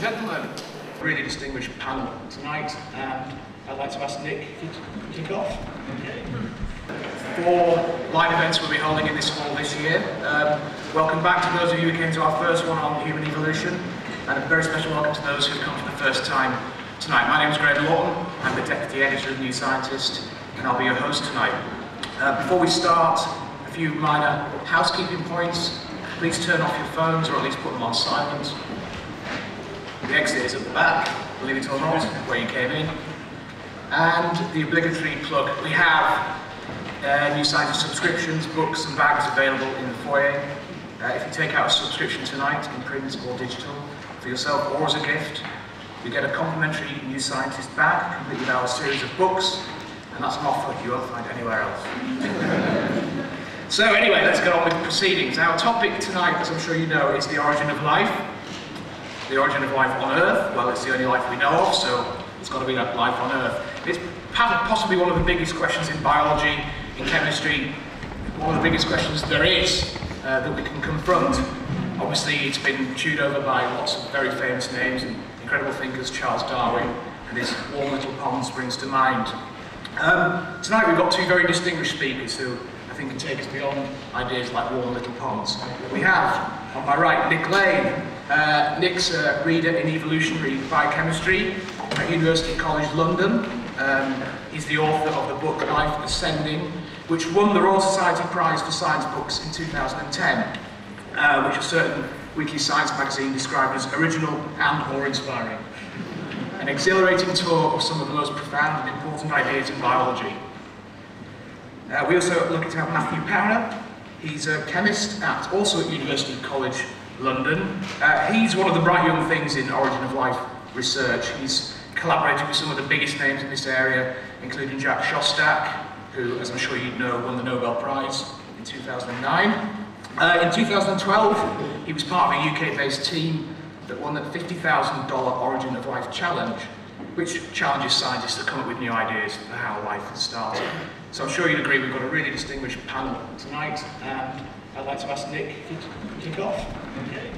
gentlemen, really distinguished panel tonight, and I'd like to ask Nick to kick off. Four live events we'll be holding in this hall this year. Um, welcome back to those of you who came to our first one on human evolution, and a very special welcome to those who have come for the first time tonight. My name is Graham Lawton, I'm the Deputy Editor of New Scientist, and I'll be your host tonight. Uh, before we start, a few minor housekeeping points. Please turn off your phones, or at least put them on silent. The exit is at the back, believe it or not, where you came in. And the obligatory plug, we have uh, New Scientist subscriptions, books and bags available in the foyer. Uh, if you take out a subscription tonight, in print or digital, for yourself or as a gift, you get a complimentary New Scientist bag, complete with our series of books, and that's an offer you won't find anywhere else. so anyway, let's get on with the proceedings. Our topic tonight, as I'm sure you know, is the origin of life. The origin of life on Earth, well, it's the only life we know of, so it's got to be that life on Earth. It's possibly one of the biggest questions in biology, in chemistry, one of the biggest questions there is uh, that we can confront. Obviously, it's been chewed over by lots of very famous names and incredible thinkers, Charles Darwin, and his Warm Little Pond springs to mind. Um, tonight we've got two very distinguished speakers who I think can take us beyond ideas like warm little ponds. We have, on my right, Nick Lane. Uh, Nick's a reader in evolutionary biochemistry at University College London. Um, he's the author of the book Life Ascending, which won the Royal Society Prize for Science Books in 2010, uh, which a certain weekly science magazine described as original and or inspiring an exhilarating tour of some of the most profound and important ideas in biology. Uh, we also look to have Matthew Powner. He's a chemist at also at University College London. Uh, he's one of the bright young things in origin of life research. He's collaborated with some of the biggest names in this area, including Jack Szostak, who, as I'm sure you know, won the Nobel Prize in 2009. Uh, in 2012, he was part of a UK-based team that won the $50,000 Origin of Life Challenge, which challenges scientists to come up with new ideas for how life has started. So I'm sure you'd agree we've got a really distinguished panel tonight, and I'd like to ask Nick to kick off. Okay.